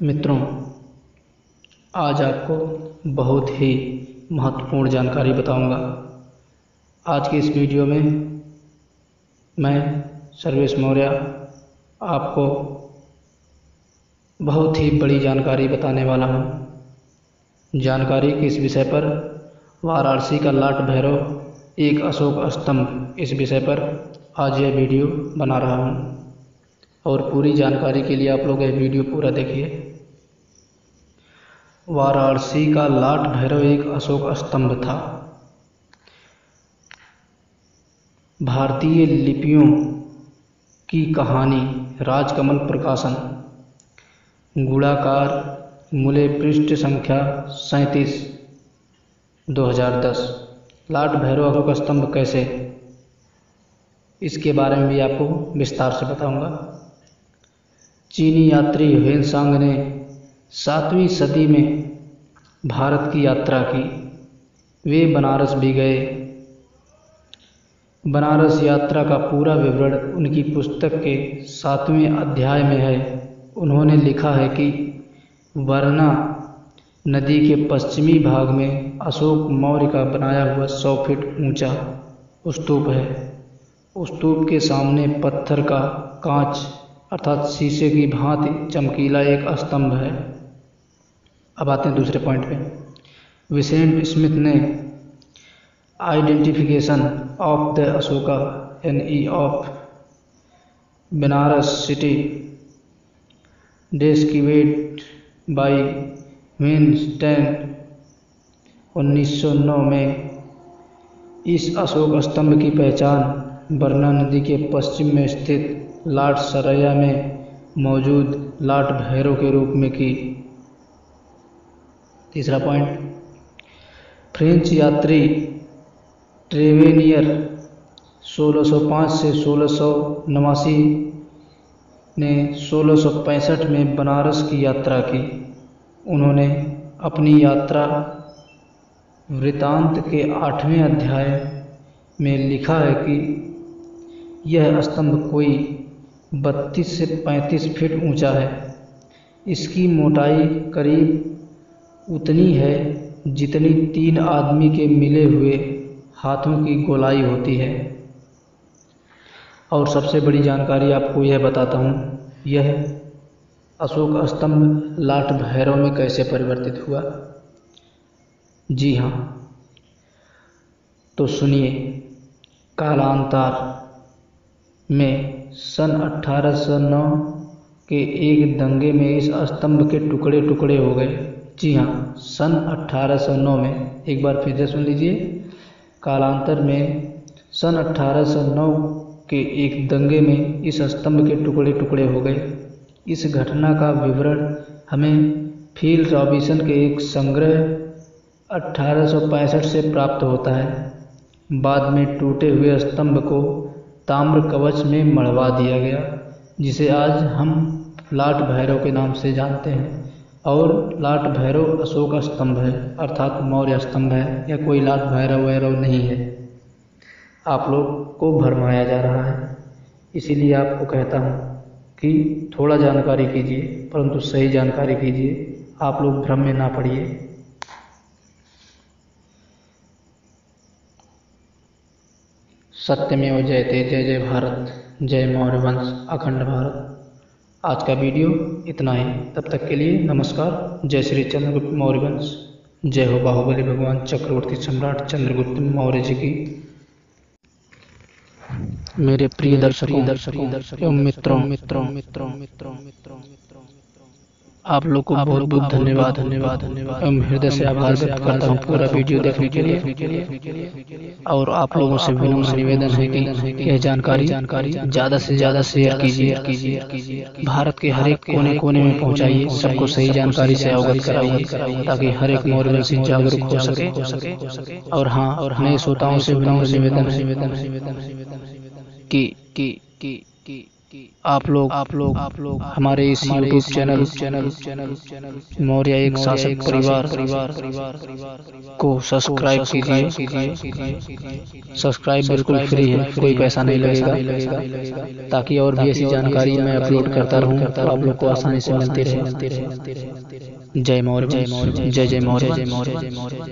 मित्रों, आज आपको बहुत ही महत्वपूर्ण जानकारी बताऊँगा। आज की इस वीडियो में मैं सर्वेश मौर्य आपको बहुत ही बड़ी जानकारी बताने वाला हूँ। जानकारी किस विषय पर वाराणसी का लाट भैरव एक अशोक स्तंभ इस विषय पर आज यह वीडियो बना रहा हूँ। और पूरी जानकारी के लिए आप लोग यह वीडियो पूरा देखिए। वाराणसी का लाट भैरव एक अशोक स्तंभ था। भारतीय लिपियों की कहानी, राजकमल प्रकाशन। गुड़ाकार मूल्य पृष्ठ संख्या सैंतीस 2010 लाट भैरव अशोक स्तंभ कैसे? इसके बारे में भी आपको विस्तार से बताऊँगा। चीनी यात्री ह्वेनसांग ने सातवीं सदी में भारत की यात्रा की। वे बनारस भी गए। बनारस यात्रा का पूरा विवरण उनकी पुस्तक के सातवें अध्याय में है। उन्होंने लिखा है कि वरना नदी के पश्चिमी भाग में अशोक मौर्य का बनाया हुआ सौ फीट ऊँचा स्तूप है। स्तूप के सामने पत्थर का कांच अर्थात शीशे की भांति चमकीला एक स्तंभ है। अब आते हैं दूसरे पॉइंट पे। विसेंट स्मिथ ने identification of the Ashoka N E of Banaras city डेस्किवेट by Winston 1909 में इस अशोक स्तंभ की पहचान बरना नदी के पश्चिम में स्थित लाट सरैया में मौजूद लाट भैरव के रूप में की। तीसरा पॉइंट फ्रेंच यात्री ट्रेवेनियर 1605 से सोलह ने 1665 में बनारस की यात्रा की। उन्होंने अपनी यात्रा वृतांत के आठवें अध्याय में लिखा है कि यह स्तंभ कोई 32 से 35 फीट ऊँचा है। इसकी मोटाई करीब उतनी है जितनी तीन आदमी के मिले हुए हाथों की गोलाई होती है। और सबसे बड़ी जानकारी आपको यह बताता हूँ, यह अशोक स्तंभ लाट भैरव में कैसे परिवर्तित हुआ? जी हाँ। तो सुनिए, कालांतर में सन 1809 के एक दंगे में इस स्तंभ के टुकड़े टुकड़े हो गए। जी हाँ सन 1809 में। एक बार फिर से सुन लीजिए। कालांतर में सन 1809 के एक दंगे में इस स्तंभ के टुकड़े टुकड़े हो गए। इस घटना का विवरण हमें फील रॉबिसन के एक संग्रह 1865 से प्राप्त होता है। बाद में टूटे हुए स्तंभ को ताम्र कवच में मढ़वा दिया गया, जिसे आज हम लाट भैरव के नाम से जानते हैं। और लाट भैरव अशोक स्तंभ है, अर्थात मौर्य स्तंभ है, या कोई लाट भैरव वैरव नहीं है। आप लोग को भरमाया जा रहा है। इसीलिए आपको कहता हूँ कि थोड़ा जानकारी कीजिए, परंतु सही जानकारी कीजिए। आप लोग भ्रम में ना पड़िए। सत्यमेव जयते जय जय भारत जय मौर्य वंश अखंड भारत आज का वीडियो इतना ही तब तक के लिए नमस्कार जय श्री चंद्रगुप्त मौर्य वंश जय हो बाहुबली भगवान चक्रवर्ती सम्राट चंद्रगुप्त मौर्य जी की मेरे प्रिय दर्शकों दर्शकों दर्शकों मित्रों मित्रों मित्रों मित्रों मित्रों आप लोग को बहुत बहुत धन्यवाद। धन्यवाद। धन्यवाद हृदय से आभार व्यक्त करता हूँ पूरा वीडियो देखने के लिए। और आप लोगों से विनम्र निवेदन है कि यह जानकारी जानकारी ज़्यादा से ज़्यादा शेयर कीजिए। कीजिए। भारत के हर एक कोने कोने में पहुंचाइए। सबको सही जानकारी से अवगत कराइए ताकि हर एक मौर्यवंशी जागरूक हो सके। और हाँ और नए श्रोताओं से विनम्र निवेदन निवेदन निवेदन कि कि कि कि आप लोग आप लोग आप लोग हमारे इस YouTube channel channel channel channel Maurya एक शासक परिवार परिवार। परिवार को सब्सक्राइब कीजिए सब्सक्राइब बिल्कुल फ्री है कोई पैसा नहीं लगेगा। ताकि और भी ऐसी जानकारी मैं अपलोड करता रहूँ तो आप लोग को आसानी से मिलती रहे। जय मौर्य। जय मौर्य जय जय मौर्य जय मौर्य जय मौर्य।